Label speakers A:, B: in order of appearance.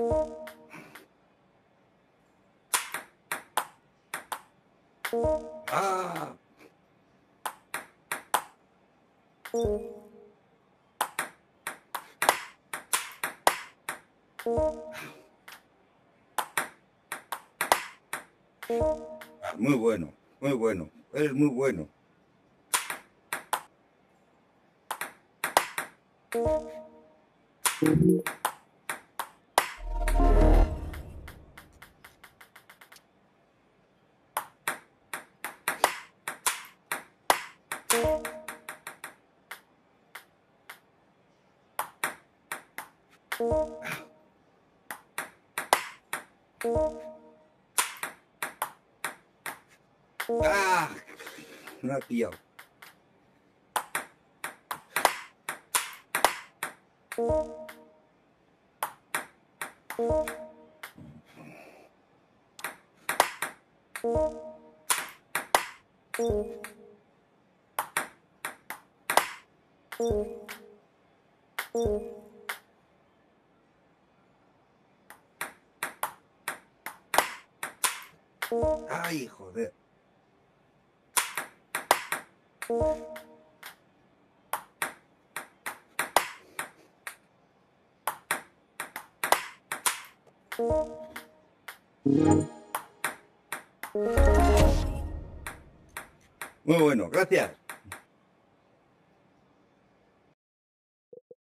A: Ah, Muy bueno, muy bueno. Eres muy bueno. à là kiểu Thank you. Ay, joder. Muy bueno, gracias.